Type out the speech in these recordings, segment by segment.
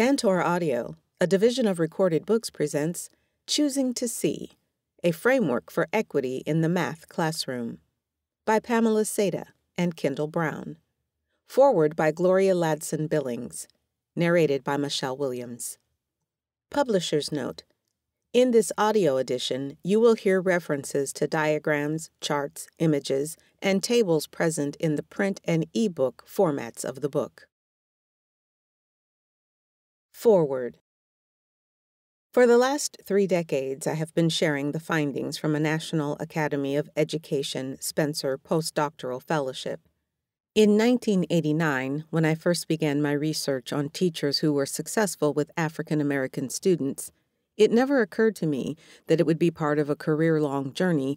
Tantor Audio, a division of recorded books, presents Choosing to See A Framework for Equity in the Math Classroom by Pamela Seda and Kyndall Brown. Foreword by Gloria Ladson Billings. Narrated by Machelle Williams. Publisher's Note In this audio edition, you will hear references to diagrams, charts, images, and tables present in the print and e-book formats of the book. Foreword For the last three decades, I have been sharing the findings from a National Academy of Education Spencer postdoctoral fellowship. In 1989, when I first began my research on teachers who were successful with African American students, it never occurred to me that it would be part of a career long journey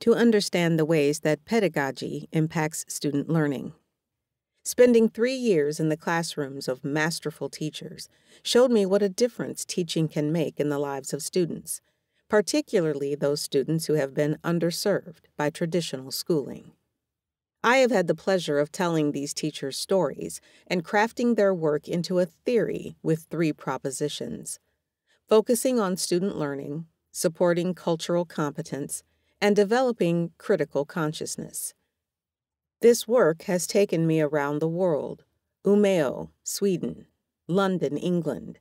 to understand the ways that pedagogy impacts student learning. Spending three years in the classrooms of masterful teachers showed me what a difference teaching can make in the lives of students, particularly those students who have been underserved by traditional schooling. I have had the pleasure of telling these teachers stories and crafting their work into a theory with three propositions focusing on student learning, supporting cultural competence, and developing critical consciousness. This work has taken me around the world Umeå, Sweden, London, England,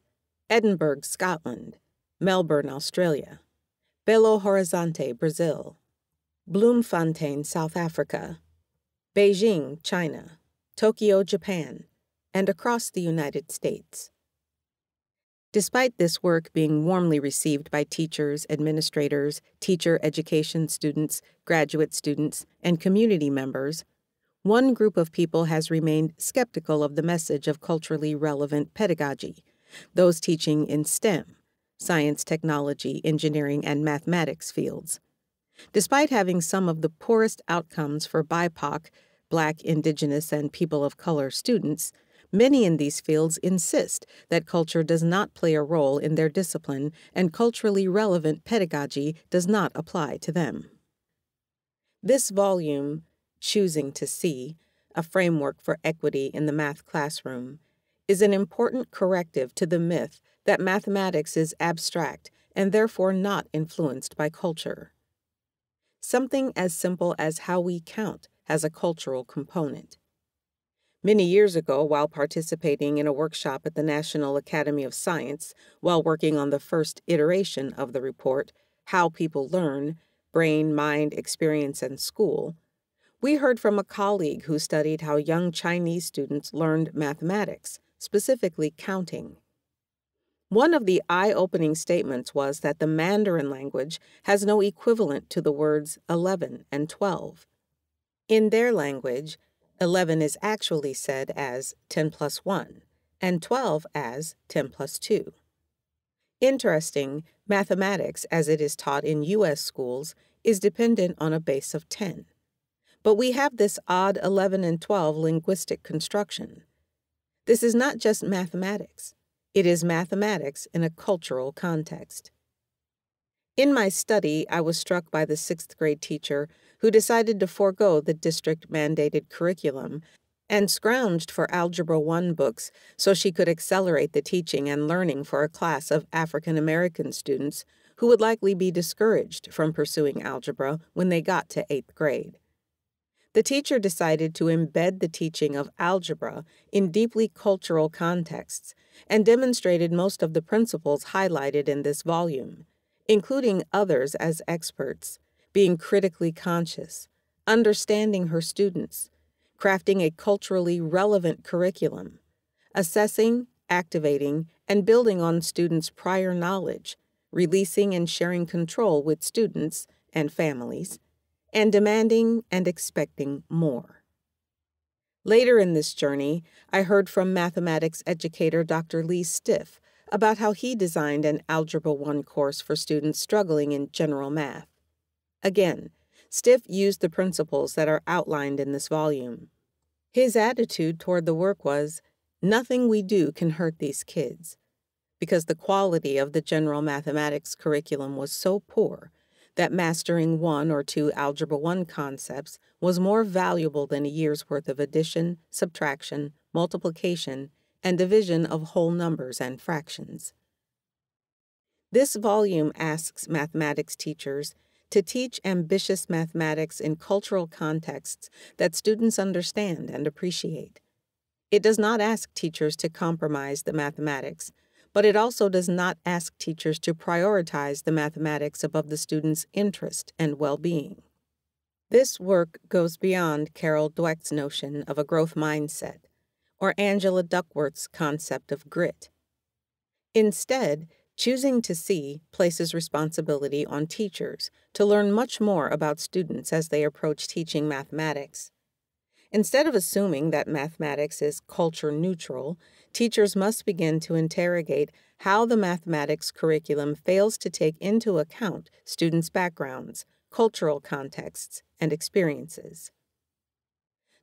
Edinburgh, Scotland, Melbourne, Australia, Belo Horizonte, Brazil, Bloemfontein, South Africa, Beijing, China, Tokyo, Japan, and across the United States. Despite this work being warmly received by teachers, administrators, teacher education students, graduate students, and community members, one group of people has remained skeptical of the message of culturally relevant pedagogy, those teaching in STEM, science, technology, engineering, and mathematics fields. Despite having some of the poorest outcomes for BIPOC, Black, Indigenous, and people of color students, many in these fields insist that culture does not play a role in their discipline and culturally relevant pedagogy does not apply to them. This volume Choosing to See, a framework for equity in the math classroom, is an important corrective to the myth that mathematics is abstract and therefore not influenced by culture. Something as simple as how we count has a cultural component. Many years ago, while participating in a workshop at the National Academy of Science, while working on the first iteration of the report, How People Learn Brain, Mind, Experience, and School, we heard from a colleague who studied how young Chinese students learned mathematics, specifically counting. One of the eye opening statements was that the Mandarin language has no equivalent to the words 11 and 12. In their language, 11 is actually said as 10 plus 1, and 12 as 10 plus 2. Interesting, mathematics, as it is taught in U.S. schools, is dependent on a base of 10. But we have this odd 11 and 12 linguistic construction. This is not just mathematics, it is mathematics in a cultural context. In my study, I was struck by the sixth grade teacher who decided to forego the district mandated curriculum and scrounged for Algebra 1 books so she could accelerate the teaching and learning for a class of African American students who would likely be discouraged from pursuing algebra when they got to eighth grade the teacher decided to embed the teaching of algebra in deeply cultural contexts and demonstrated most of the principles highlighted in this volume, including others as experts, being critically conscious, understanding her students, crafting a culturally relevant curriculum, assessing, activating, and building on students' prior knowledge, releasing and sharing control with students and families and demanding and expecting more. Later in this journey, I heard from mathematics educator Dr. Lee Stiff about how he designed an Algebra 1 course for students struggling in general math. Again, Stiff used the principles that are outlined in this volume. His attitude toward the work was nothing we do can hurt these kids, because the quality of the general mathematics curriculum was so poor that mastering one or two Algebra 1 concepts was more valuable than a year's worth of addition, subtraction, multiplication, and division of whole numbers and fractions. This volume asks mathematics teachers to teach ambitious mathematics in cultural contexts that students understand and appreciate. It does not ask teachers to compromise the mathematics, but it also does not ask teachers to prioritize the mathematics above the student's interest and well being. This work goes beyond Carol Dweck's notion of a growth mindset or Angela Duckworth's concept of grit. Instead, Choosing to See places responsibility on teachers to learn much more about students as they approach teaching mathematics. Instead of assuming that mathematics is culture neutral, teachers must begin to interrogate how the mathematics curriculum fails to take into account students' backgrounds, cultural contexts, and experiences.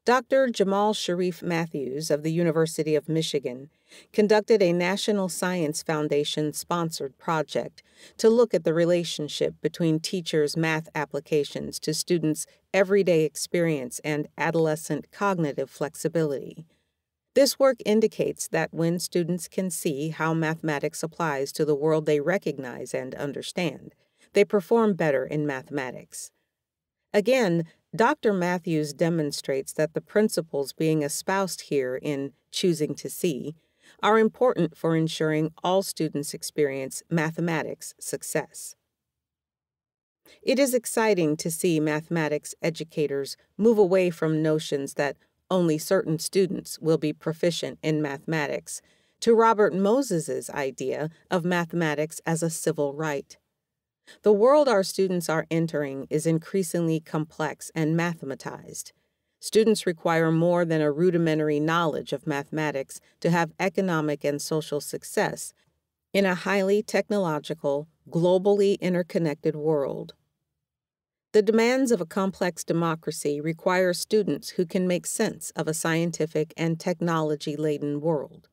Dr. Jamaal Sharif Matthews of the University of Michigan conducted a National Science Foundation sponsored project to look at the relationship between teachers' math applications to students' everyday experience and adolescent cognitive flexibility. This work indicates that when students can see how mathematics applies to the world they recognize and understand, they perform better in mathematics. Again, Dr. Matthews demonstrates that the principles being espoused here in Choosing to See are important for ensuring all students experience mathematics success. It is exciting to see mathematics educators move away from notions that only certain students will be proficient in mathematics to Robert Moses's idea of mathematics as a civil right. The world our students are entering is increasingly complex and mathematized. Students require more than a rudimentary knowledge of mathematics to have economic and social success in a highly technological, globally interconnected world. The demands of a complex democracy require students who can make sense of a scientific and technology laden world.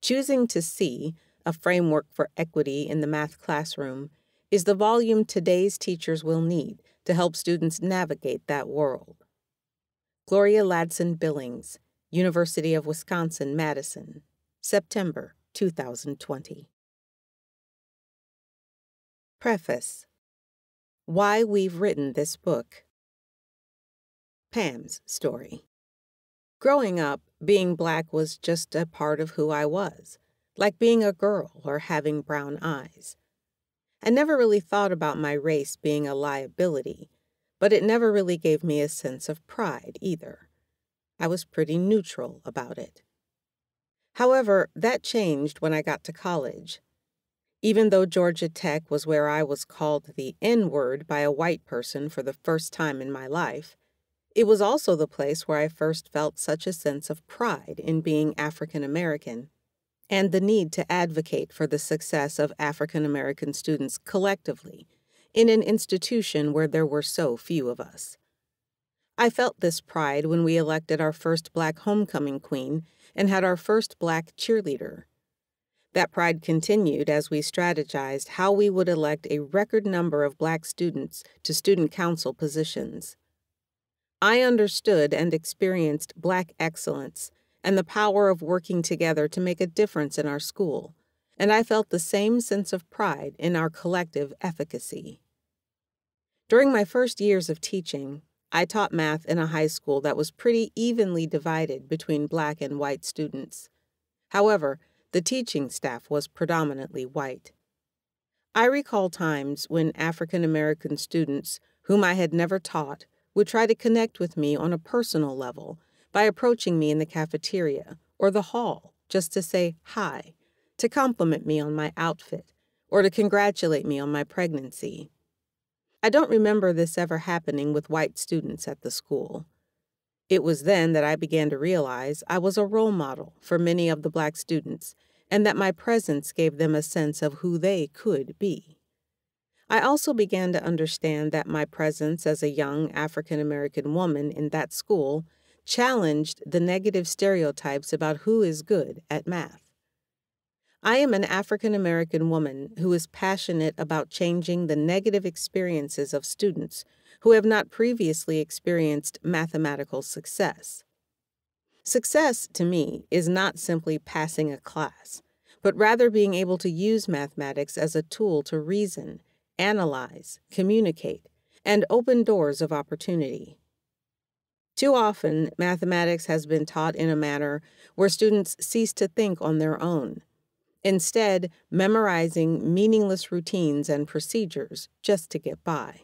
Choosing to See, a framework for equity in the math classroom, is the volume today's teachers will need to help students navigate that world. Gloria Ladson Billings, University of Wisconsin Madison, September 2020. Preface Why We've Written This Book Pam's Story. Growing up, being black was just a part of who I was, like being a girl or having brown eyes. I never really thought about my race being a liability but it never really gave me a sense of pride either. I was pretty neutral about it. However, that changed when I got to college. Even though Georgia Tech was where I was called the N word by a white person for the first time in my life, it was also the place where I first felt such a sense of pride in being African American and the need to advocate for the success of African American students collectively in an institution where there were so few of us. I felt this pride when we elected our first black homecoming queen and had our first black cheerleader. That pride continued as we strategized how we would elect a record number of black students to student council positions. I understood and experienced black excellence and the power of working together to make a difference in our school, and I felt the same sense of pride in our collective efficacy. During my first years of teaching, I taught math in a high school that was pretty evenly divided between black and white students. However, the teaching staff was predominantly white. I recall times when African American students, whom I had never taught, would try to connect with me on a personal level by approaching me in the cafeteria or the hall just to say hi, to compliment me on my outfit, or to congratulate me on my pregnancy. I don't remember this ever happening with white students at the school. It was then that I began to realize I was a role model for many of the black students and that my presence gave them a sense of who they could be. I also began to understand that my presence as a young African American woman in that school challenged the negative stereotypes about who is good at math. I am an African American woman who is passionate about changing the negative experiences of students who have not previously experienced mathematical success. Success, to me, is not simply passing a class, but rather being able to use mathematics as a tool to reason, analyze, communicate, and open doors of opportunity. Too often, mathematics has been taught in a manner where students cease to think on their own, instead, memorizing meaningless routines and procedures just to get by.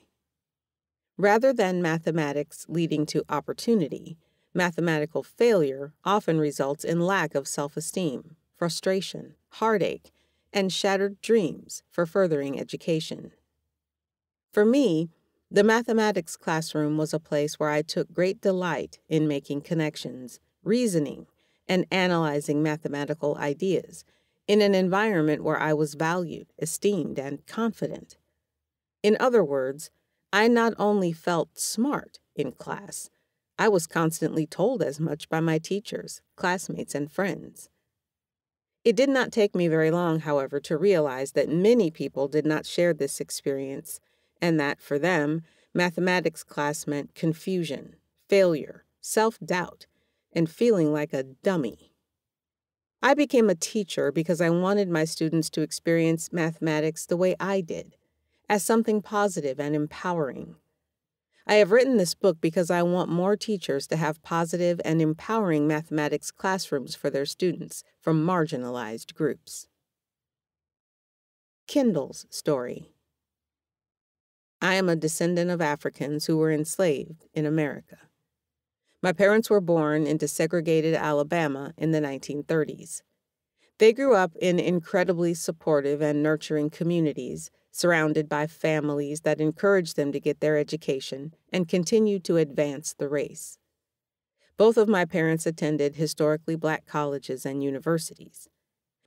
Rather than mathematics leading to opportunity, mathematical failure often results in lack of self esteem, frustration, heartache, and shattered dreams for furthering education. For me, the mathematics classroom was a place where I took great delight in making connections, reasoning, and analyzing mathematical ideas in an environment where I was valued, esteemed, and confident. In other words, I not only felt smart in class, I was constantly told as much by my teachers, classmates, and friends. It did not take me very long, however, to realize that many people did not share this experience and that for them, mathematics class meant confusion, failure, self doubt, and feeling like a dummy. I became a teacher because I wanted my students to experience mathematics the way I did, as something positive and empowering. I have written this book because I want more teachers to have positive and empowering mathematics classrooms for their students from marginalized groups. Kyndall's story. I am a descendant of Africans who were enslaved in America. My parents were born into segregated Alabama in the 1930s. They grew up in incredibly supportive and nurturing communities, surrounded by families that encouraged them to get their education and continue to advance the race. Both of my parents attended historically black colleges and universities.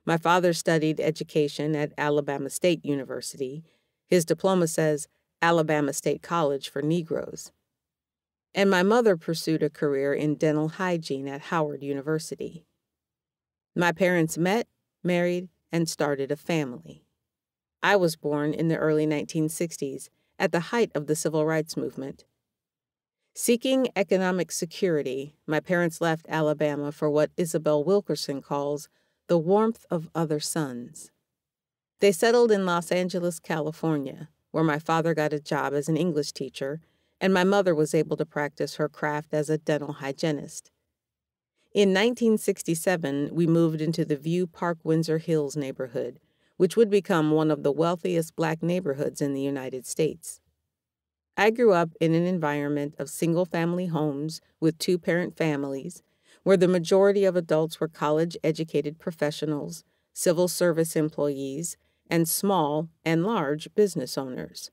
My father studied education at Alabama State University. His diploma says Alabama State College for Negroes. And my mother pursued a career in dental hygiene at Howard University. My parents met, married, and started a family. I was born in the early 1960s, at the height of the civil rights movement. Seeking economic security, my parents left Alabama for what Isabel Wilkerson calls the warmth of other suns. They settled in Los Angeles, California, where my father got a job as an English teacher, and my mother was able to practice her craft as a dental hygienist. In 1967, we moved into the View Park Windsor Hills neighborhood, which would become one of the wealthiest black neighborhoods in the United States. I grew up in an environment of single family homes with two parent families, where the majority of adults were college educated professionals, civil service employees, and small and large business owners.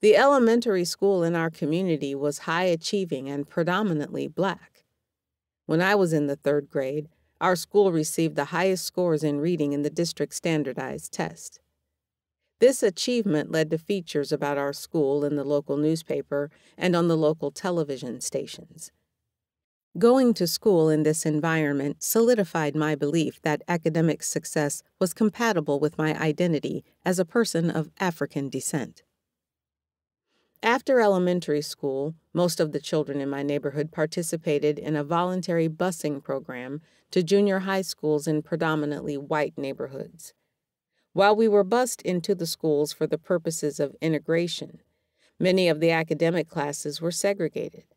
The elementary school in our community was high achieving and predominantly black. When I was in the third grade, our school received the highest scores in reading in the district standardized test. This achievement led to features about our school in the local newspaper and on the local television stations. Going to school in this environment solidified my belief that academic success was compatible with my identity as a person of African descent. After elementary school, most of the children in my neighborhood participated in a voluntary busing program to junior high schools in predominantly white neighborhoods. While we were bused into the schools for the purposes of integration, many of the academic classes were segregated.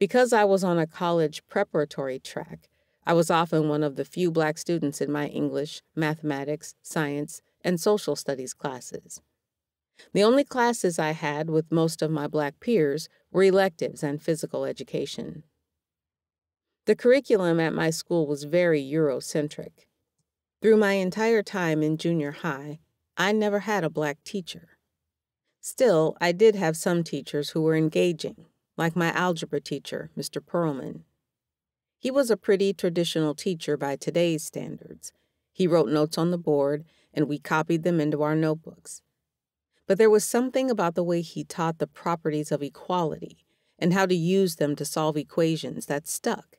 Because I was on a college preparatory track, I was often one of the few black students in my English, mathematics, science, and social studies classes. The only classes I had with most of my black peers were electives and physical education. The curriculum at my school was very Eurocentric. Through my entire time in junior high, I never had a black teacher. Still, I did have some teachers who were engaging like my algebra teacher, Mr. Perlman. He was a pretty traditional teacher by today's standards. He wrote notes on the board, and we copied them into our notebooks. But there was something about the way he taught the properties of equality and how to use them to solve equations that stuck,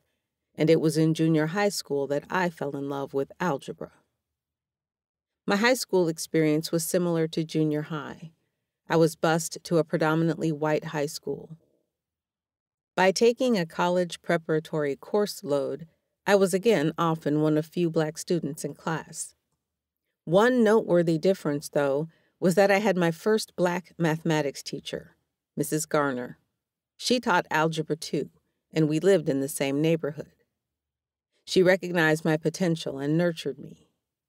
and it was in junior high school that I fell in love with algebra. My high school experience was similar to junior high. I was bused to a predominantly white high school. By taking a college preparatory course load, I was again often one of few black students in class. One noteworthy difference, though, was that I had my first black mathematics teacher, Mrs. Garner. She taught Algebra 2, and we lived in the same neighborhood. She recognized my potential and nurtured me.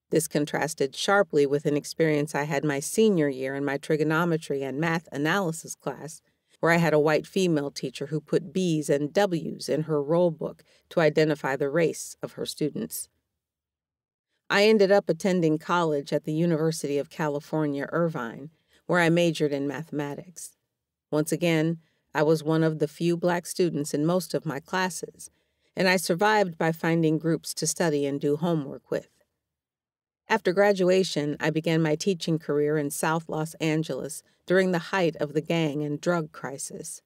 This contrasted sharply with an experience I had my senior year in my trigonometry and math analysis class, where I had a white female teacher who put B's and W's in her roll book to identify the race of her students. I ended up attending college at the University of California, Irvine, where I majored in mathematics. Once again, I was one of the few black students in most of my classes, and I survived by finding groups to study and do homework with. After graduation, I began my teaching career in South Los Angeles during the height of the gang and drug crisis.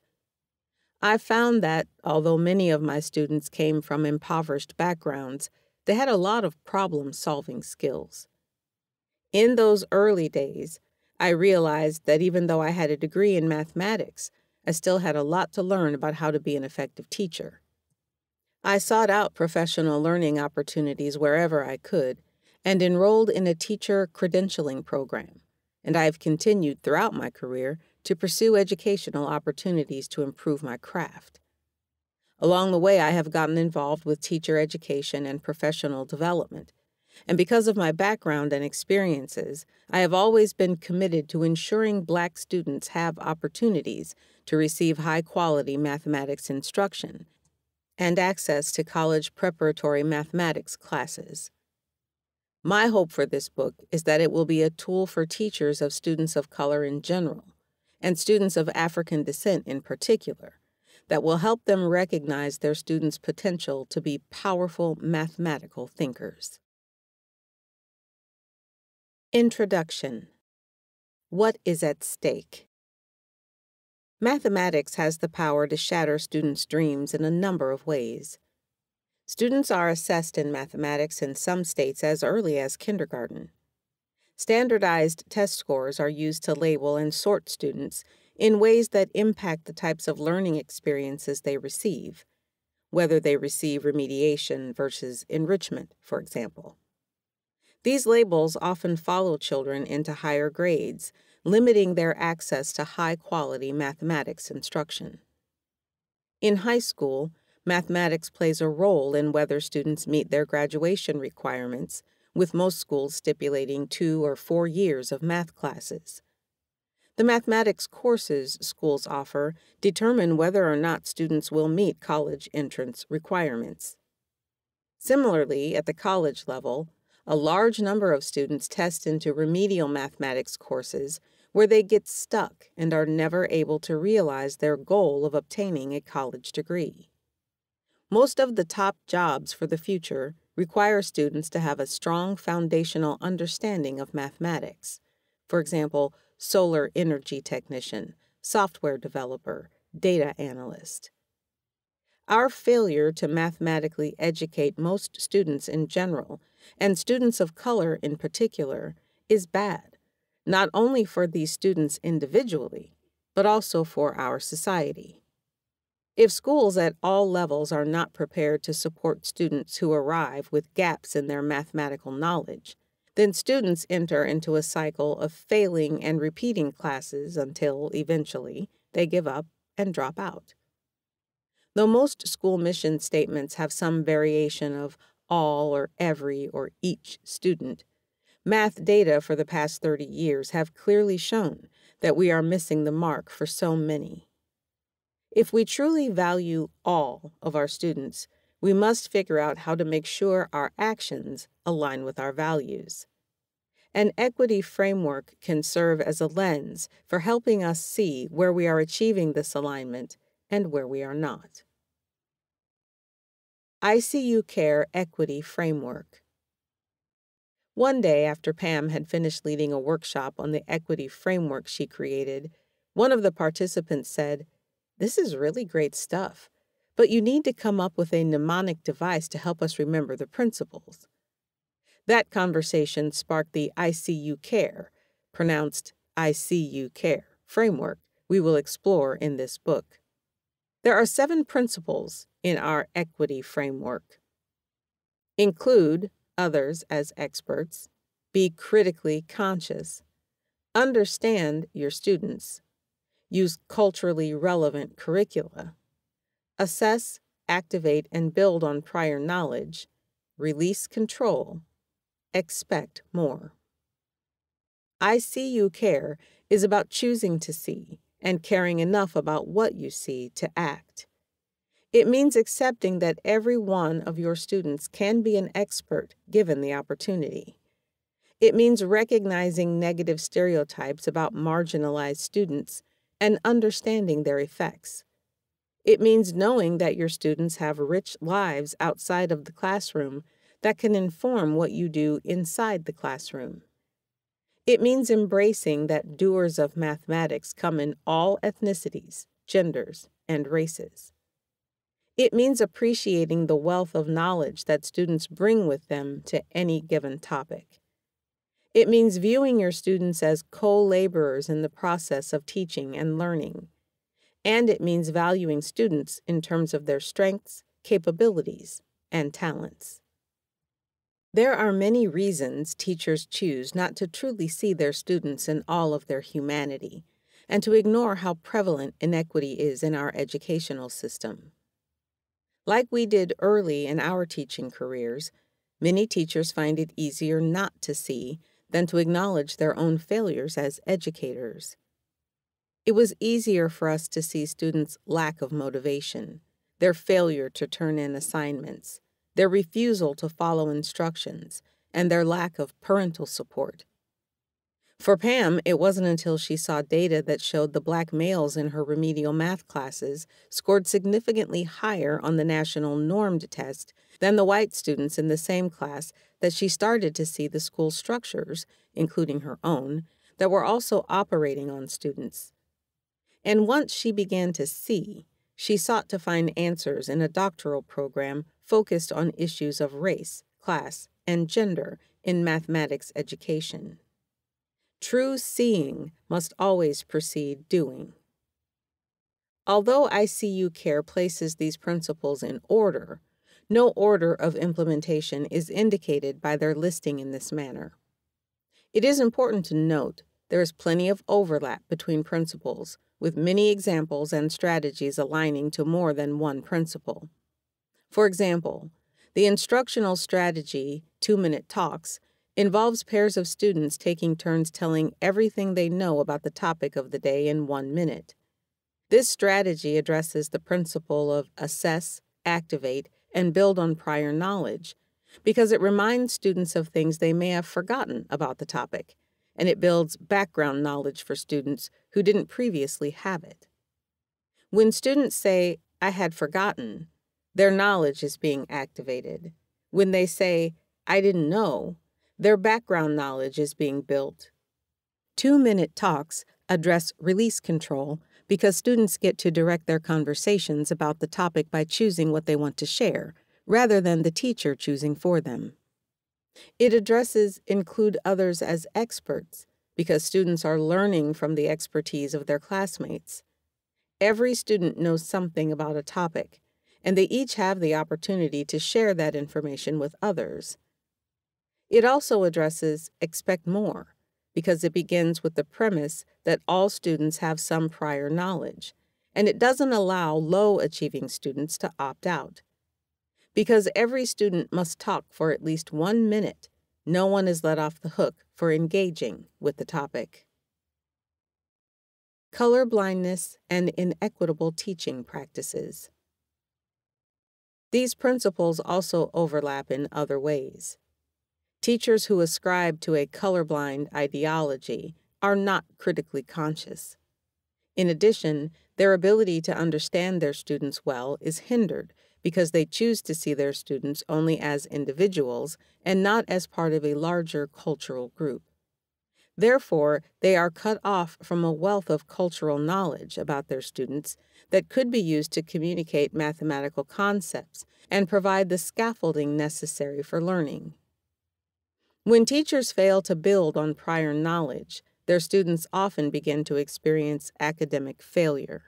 I found that, although many of my students came from impoverished backgrounds, they had a lot of problem solving skills. In those early days, I realized that even though I had a degree in mathematics, I still had a lot to learn about how to be an effective teacher. I sought out professional learning opportunities wherever I could and enrolled in a teacher credentialing program, and I have continued throughout my career to pursue educational opportunities to improve my craft. Along the way, I have gotten involved with teacher education and professional development. And because of my background and experiences, I have always been committed to ensuring Black students have opportunities to receive high quality mathematics instruction and access to college preparatory mathematics classes. My hope for this book is that it will be a tool for teachers of students of color in general, and students of African descent in particular that will help them recognize their students' potential to be powerful mathematical thinkers. Introduction What is at stake? Mathematics has the power to shatter students' dreams in a number of ways. Students are assessed in mathematics in some states as early as kindergarten. Standardized test scores are used to label and sort students in ways that impact the types of learning experiences they receive, whether they receive remediation versus enrichment, for example. These labels often follow children into higher grades, limiting their access to high quality mathematics instruction. In high school, mathematics plays a role in whether students meet their graduation requirements, with most schools stipulating two or four years of math classes. The mathematics courses schools offer determine whether or not students will meet college entrance requirements. Similarly, at the college level, a large number of students test into remedial mathematics courses where they get stuck and are never able to realize their goal of obtaining a college degree. Most of the top jobs for the future require students to have a strong foundational understanding of mathematics. For example, solar energy technician, software developer, data analyst. Our failure to mathematically educate most students in general, and students of color in particular, is bad, not only for these students individually, but also for our society. If schools at all levels are not prepared to support students who arrive with gaps in their mathematical knowledge, then students enter into a cycle of failing and repeating classes until, eventually, they give up and drop out. Though most school mission statements have some variation of all or every or each student, math data for the past 30 years have clearly shown that we are missing the mark for so many. If we truly value all of our students, we must figure out how to make sure our actions align with our values. An equity framework can serve as a lens for helping us see where we are achieving this alignment and where we are not. ICUCARE Equity Framework One day after Pam had finished leading a workshop on the equity framework she created, one of the participants said, This is really great stuff but you need to come up with a mnemonic device to help us remember the principles. That conversation sparked the ICUCARE, pronounced I See You Care, framework we will explore in this book. There are seven principles in our equity framework. Include others as experts, be critically conscious, understand your students, use culturally relevant curricula, assess, activate, and build on prior knowledge, release control, expect more. I See You Care is about choosing to see and caring enough about what you see to act. It means accepting that every one of your students can be an expert given the opportunity. It means recognizing negative stereotypes about marginalized students and understanding their effects. It means knowing that your students have rich lives outside of the classroom that can inform what you do inside the classroom. It means embracing that doers of mathematics come in all ethnicities, genders, and races. It means appreciating the wealth of knowledge that students bring with them to any given topic. It means viewing your students as co laborers in the process of teaching and learning. And it means valuing students in terms of their strengths, capabilities, and talents. There are many reasons teachers choose not to truly see their students in all of their humanity and to ignore how prevalent inequity is in our educational system. Like we did early in our teaching careers, many teachers find it easier not to see than to acknowledge their own failures as educators. It was easier for us to see students' lack of motivation, their failure to turn in assignments, their refusal to follow instructions, and their lack of parental support. For Pam, it wasn't until she saw data that showed the black males in her remedial math classes scored significantly higher on the national normed test than the white students in the same class that she started to see the school structures, including her own, that were also operating on students. And once she began to see, she sought to find answers in a doctoral program focused on issues of race, class, and gender in mathematics education. True seeing must always precede doing. Although ICUCARE places these principles in order, no order of implementation is indicated by their listing in this manner. It is important to note there is plenty of overlap between principles, with many examples and strategies aligning to more than one principle. For example, the instructional strategy, Two Minute Talks, involves pairs of students taking turns telling everything they know about the topic of the day in one minute. This strategy addresses the principle of assess, activate, and build on prior knowledge because it reminds students of things they may have forgotten about the topic, and it builds background knowledge for students who didn't previously have it. When students say, I had forgotten, their knowledge is being activated. When they say, I didn't know, their background knowledge is being built. Two minute talks address release control because students get to direct their conversations about the topic by choosing what they want to share, rather than the teacher choosing for them. It addresses include others as experts because students are learning from the expertise of their classmates. Every student knows something about a topic, and they each have the opportunity to share that information with others. It also addresses expect more because it begins with the premise that all students have some prior knowledge, and it doesn't allow low achieving students to opt out. Because every student must talk for at least one minute, no one is let off the hook for engaging with the topic. Color blindness and inequitable teaching practices. These principles also overlap in other ways. Teachers who ascribe to a colorblind ideology are not critically conscious. In addition, their ability to understand their students well is hindered because they choose to see their students only as individuals and not as part of a larger cultural group. Therefore, they are cut off from a wealth of cultural knowledge about their students that could be used to communicate mathematical concepts and provide the scaffolding necessary for learning. When teachers fail to build on prior knowledge, their students often begin to experience academic failure.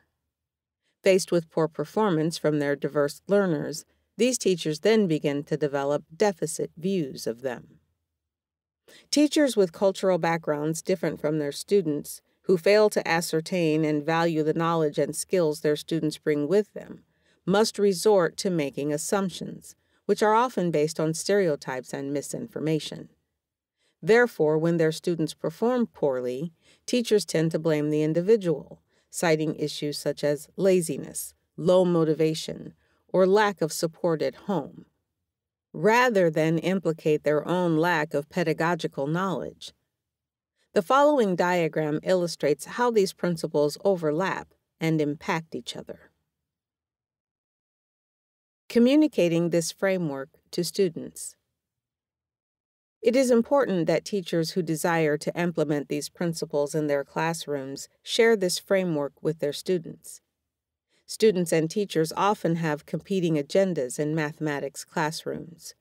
Faced with poor performance from their diverse learners, these teachers then begin to develop deficit views of them. Teachers with cultural backgrounds different from their students, who fail to ascertain and value the knowledge and skills their students bring with them, must resort to making assumptions, which are often based on stereotypes and misinformation. Therefore, when their students perform poorly, teachers tend to blame the individual, citing issues such as laziness, low motivation, or lack of support at home, rather than implicate their own lack of pedagogical knowledge. The following diagram illustrates how these principles overlap and impact each other. Communicating this framework to students. It is important that teachers who desire to implement these principles in their classrooms share this framework with their students. Students and teachers often have competing agendas in mathematics classrooms.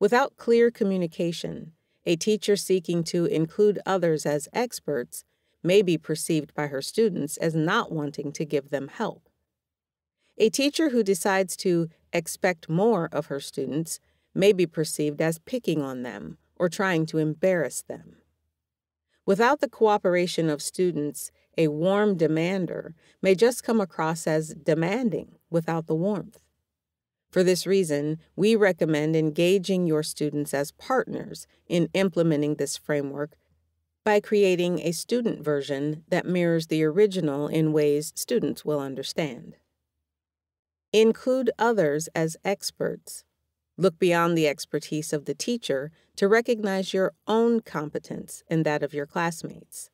Without clear communication, a teacher seeking to include others as experts may be perceived by her students as not wanting to give them help. A teacher who decides to expect more of her students may be perceived as picking on them or trying to embarrass them. Without the cooperation of students, a warm demander may just come across as demanding without the warmth. For this reason, we recommend engaging your students as partners in implementing this framework by creating a student version that mirrors the original in ways students will understand. Include others as experts Look beyond the expertise of the teacher to recognize your own competence and that of your classmates.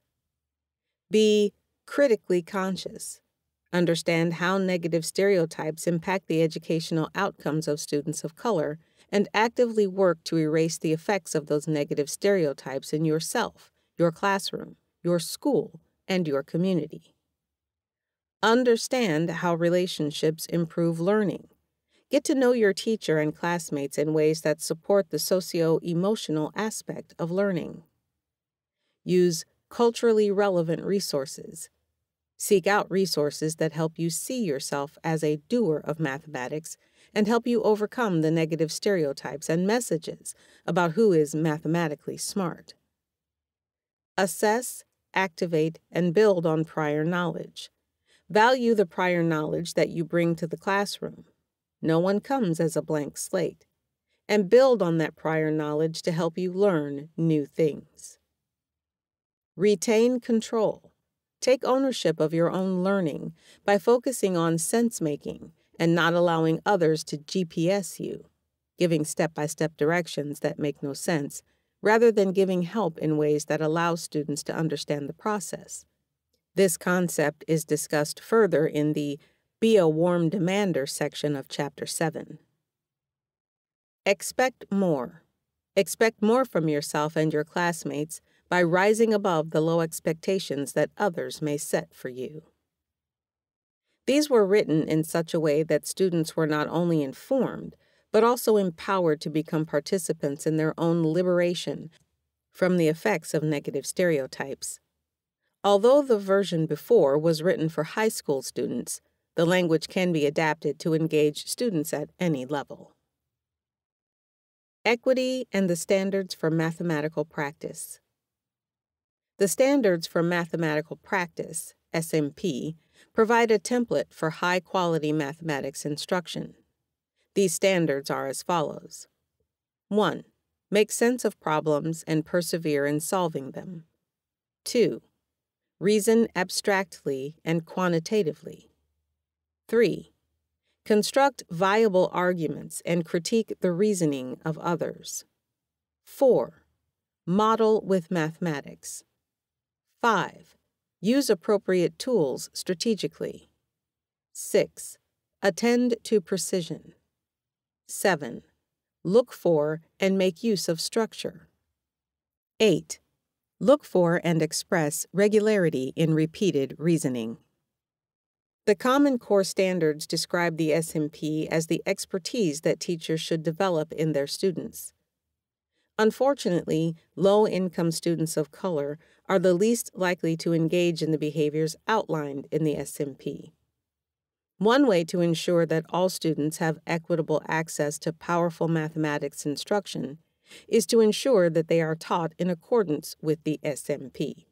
Be critically conscious. Understand how negative stereotypes impact the educational outcomes of students of color and actively work to erase the effects of those negative stereotypes in yourself, your classroom, your school, and your community. Understand how relationships improve learning. Get to know your teacher and classmates in ways that support the socio emotional aspect of learning. Use culturally relevant resources. Seek out resources that help you see yourself as a doer of mathematics and help you overcome the negative stereotypes and messages about who is mathematically smart. Assess, activate, and build on prior knowledge. Value the prior knowledge that you bring to the classroom. No one comes as a blank slate. And build on that prior knowledge to help you learn new things. Retain control. Take ownership of your own learning by focusing on sense making and not allowing others to GPS you, giving step by step directions that make no sense, rather than giving help in ways that allow students to understand the process. This concept is discussed further in the be a warm demander section of Chapter 7. Expect more. Expect more from yourself and your classmates by rising above the low expectations that others may set for you. These were written in such a way that students were not only informed, but also empowered to become participants in their own liberation from the effects of negative stereotypes. Although the version before was written for high school students, the language can be adapted to engage students at any level. Equity and the Standards for Mathematical Practice The Standards for Mathematical Practice, SMP, provide a template for high quality mathematics instruction. These standards are as follows 1. Make sense of problems and persevere in solving them. 2. Reason abstractly and quantitatively. 3. Construct viable arguments and critique the reasoning of others. 4. Model with mathematics. 5. Use appropriate tools strategically. 6. Attend to precision. 7. Look for and make use of structure. 8. Look for and express regularity in repeated reasoning. The Common Core standards describe the SMP as the expertise that teachers should develop in their students. Unfortunately, low income students of color are the least likely to engage in the behaviors outlined in the SMP. One way to ensure that all students have equitable access to powerful mathematics instruction is to ensure that they are taught in accordance with the SMP.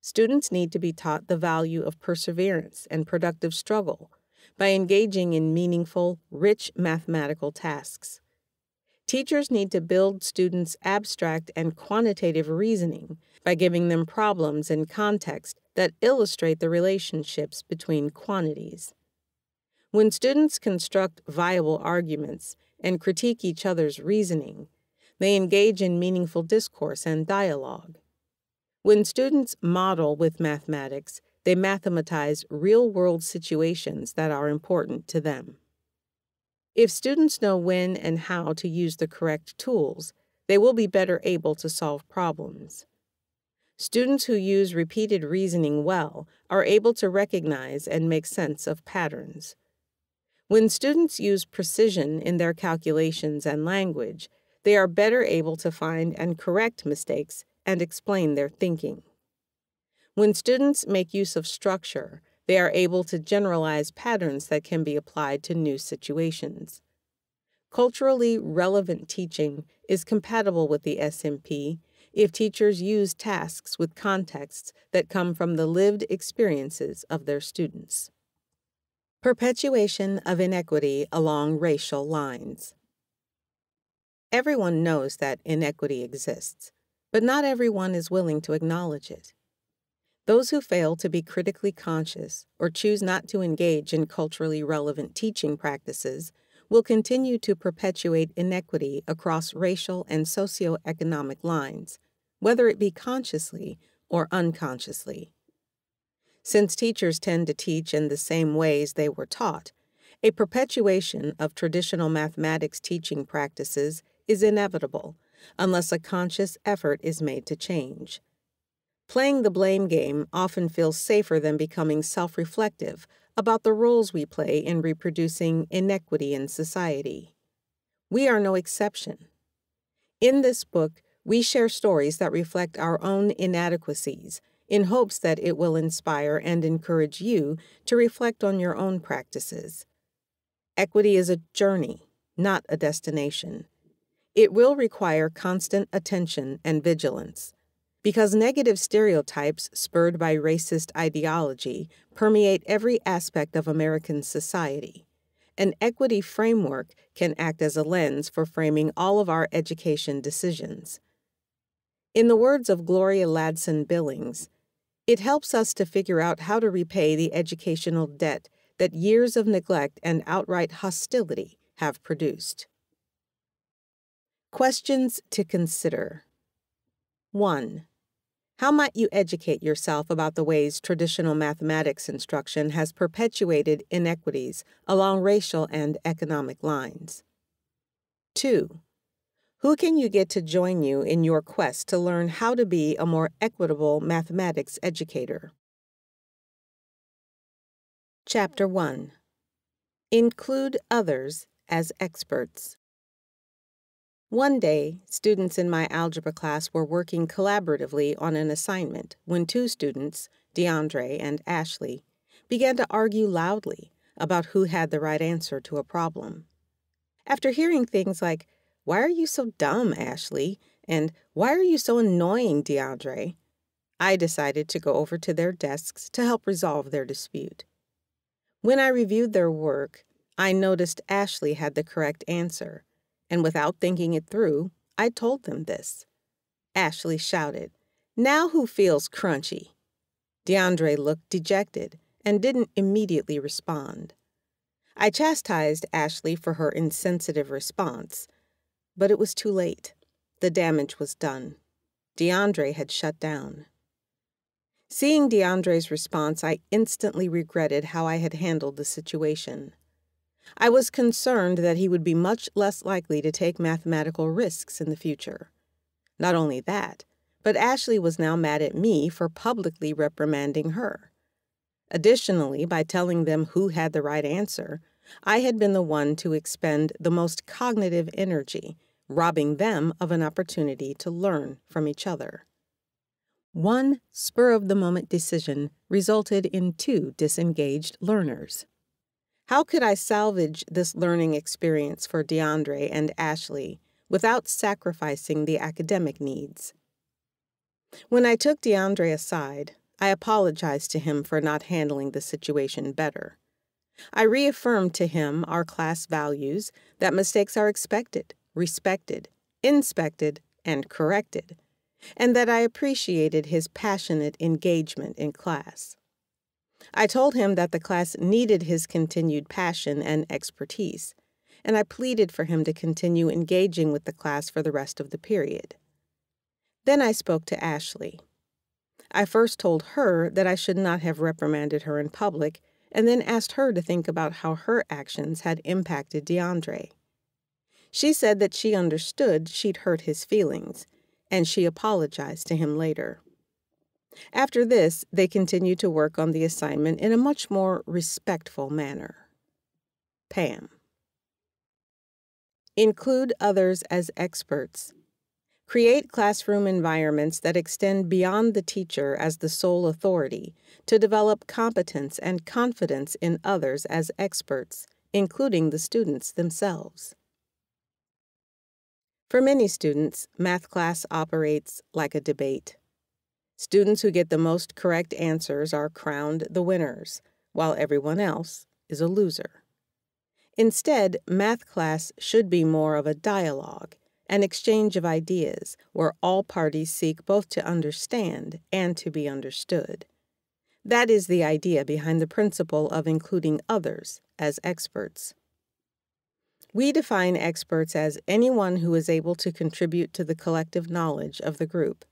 Students need to be taught the value of perseverance and productive struggle by engaging in meaningful, rich mathematical tasks. Teachers need to build students' abstract and quantitative reasoning by giving them problems and context that illustrate the relationships between quantities. When students construct viable arguments and critique each other's reasoning, they engage in meaningful discourse and dialogue. When students model with mathematics, they mathematize real world situations that are important to them. If students know when and how to use the correct tools, they will be better able to solve problems. Students who use repeated reasoning well are able to recognize and make sense of patterns. When students use precision in their calculations and language, they are better able to find and correct mistakes and explain their thinking. When students make use of structure, they are able to generalize patterns that can be applied to new situations. Culturally relevant teaching is compatible with the SMP if teachers use tasks with contexts that come from the lived experiences of their students. Perpetuation of inequity along racial lines. Everyone knows that inequity exists, but not everyone is willing to acknowledge it. Those who fail to be critically conscious or choose not to engage in culturally relevant teaching practices will continue to perpetuate inequity across racial and socioeconomic lines, whether it be consciously or unconsciously. Since teachers tend to teach in the same ways they were taught, a perpetuation of traditional mathematics teaching practices is inevitable unless a conscious effort is made to change. Playing the blame game often feels safer than becoming self reflective about the roles we play in reproducing inequity in society. We are no exception. In this book, we share stories that reflect our own inadequacies in hopes that it will inspire and encourage you to reflect on your own practices. Equity is a journey, not a destination. It will require constant attention and vigilance because negative stereotypes spurred by racist ideology permeate every aspect of American society. An equity framework can act as a lens for framing all of our education decisions. In the words of Gloria Ladson Billings, it helps us to figure out how to repay the educational debt that years of neglect and outright hostility have produced. Questions to consider 1. How might you educate yourself about the ways traditional mathematics instruction has perpetuated inequities along racial and economic lines? 2. Who can you get to join you in your quest to learn how to be a more equitable mathematics educator? Chapter 1 Include others as experts. One day, students in my algebra class were working collaboratively on an assignment when two students, DeAndre and Ashley, began to argue loudly about who had the right answer to a problem. After hearing things like, Why are you so dumb, Ashley? and Why are you so annoying, DeAndre? I decided to go over to their desks to help resolve their dispute. When I reviewed their work, I noticed Ashley had the correct answer and without thinking it through, I told them this. Ashley shouted, Now who feels crunchy? DeAndre looked dejected and didn't immediately respond. I chastised Ashley for her insensitive response, but it was too late. The damage was done. DeAndre had shut down. Seeing DeAndre's response, I instantly regretted how I had handled the situation. I was concerned that he would be much less likely to take mathematical risks in the future. Not only that, but Ashley was now mad at me for publicly reprimanding her. Additionally, by telling them who had the right answer, I had been the one to expend the most cognitive energy, robbing them of an opportunity to learn from each other. One spur of the moment decision resulted in two disengaged learners. How could I salvage this learning experience for DeAndre and Ashley without sacrificing the academic needs? When I took DeAndre aside, I apologized to him for not handling the situation better. I reaffirmed to him our class values that mistakes are expected, respected, inspected, and corrected, and that I appreciated his passionate engagement in class. I told him that the class needed his continued passion and expertise, and I pleaded for him to continue engaging with the class for the rest of the period. Then I spoke to Ashley. I first told her that I should not have reprimanded her in public, and then asked her to think about how her actions had impacted DeAndre. She said that she understood she'd hurt his feelings, and she apologized to him later. After this, they continued to work on the assignment in a much more respectful manner. Pam. Include others as experts. Create classroom environments that extend beyond the teacher as the sole authority to develop competence and confidence in others as experts, including the students themselves. For many students, math class operates like a debate. Students who get the most correct answers are crowned the winners, while everyone else is a loser. Instead, math class should be more of a dialogue, an exchange of ideas where all parties seek both to understand and to be understood. That is the idea behind the principle of including others as experts. We define experts as anyone who is able to contribute to the collective knowledge of the group.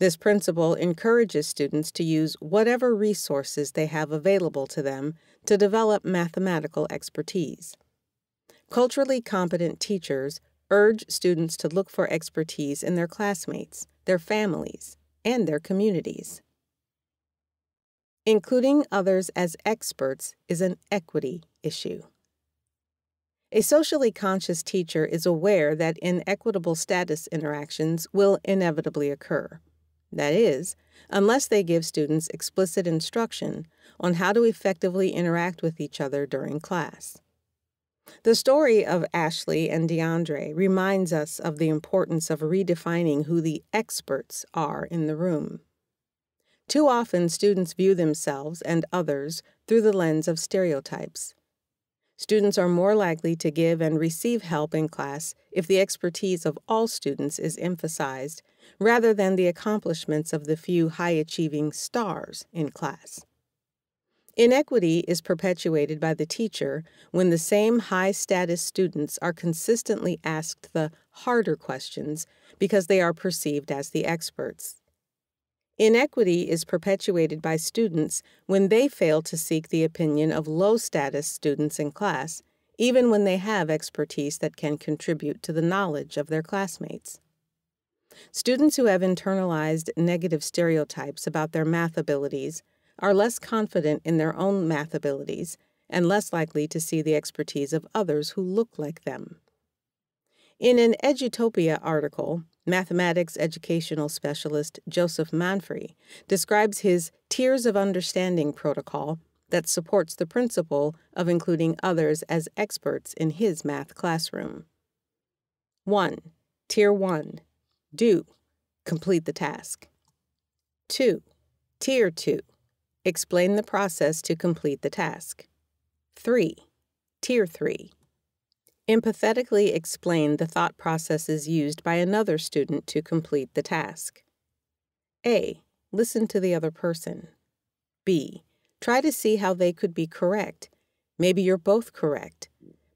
This principle encourages students to use whatever resources they have available to them to develop mathematical expertise. Culturally competent teachers urge students to look for expertise in their classmates, their families, and their communities. Including others as experts is an equity issue. A socially conscious teacher is aware that inequitable status interactions will inevitably occur. That is, unless they give students explicit instruction on how to effectively interact with each other during class. The story of Ashley and DeAndre reminds us of the importance of redefining who the experts are in the room. Too often, students view themselves and others through the lens of stereotypes. Students are more likely to give and receive help in class if the expertise of all students is emphasized rather than the accomplishments of the few high achieving stars in class. Inequity is perpetuated by the teacher when the same high status students are consistently asked the harder questions because they are perceived as the experts. Inequity is perpetuated by students when they fail to seek the opinion of low status students in class, even when they have expertise that can contribute to the knowledge of their classmates. Students who have internalized negative stereotypes about their math abilities are less confident in their own math abilities and less likely to see the expertise of others who look like them. In an Edutopia article, mathematics educational specialist Joseph Manfrey describes his Tiers of Understanding protocol that supports the principle of including others as experts in his math classroom. 1. Tier 1 Do. Complete the task. 2. Tier 2 Explain the process to complete the task. 3. Tier 3 Empathetically explain the thought processes used by another student to complete the task. A. Listen to the other person. B. Try to see how they could be correct. Maybe you're both correct.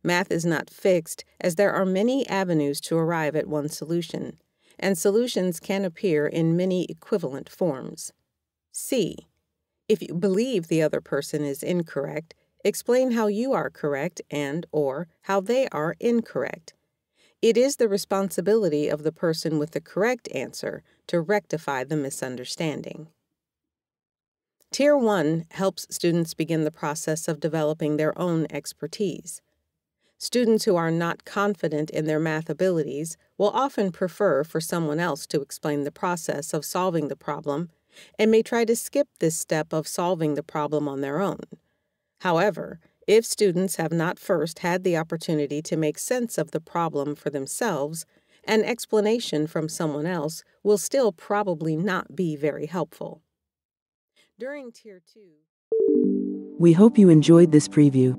Math is not fixed, as there are many avenues to arrive at one solution, and solutions can appear in many equivalent forms. C. If you believe the other person is incorrect, Explain how you are correct and or how they are incorrect. It is the responsibility of the person with the correct answer to rectify the misunderstanding. Tier 1 helps students begin the process of developing their own expertise. Students who are not confident in their math abilities will often prefer for someone else to explain the process of solving the problem and may try to skip this step of solving the problem on their own. However, If students have not first had the opportunity to make sense of the problem for themselves, an explanation from someone else will still probably not be very helpful. During Tier 2, We hope you enjoyed this preview.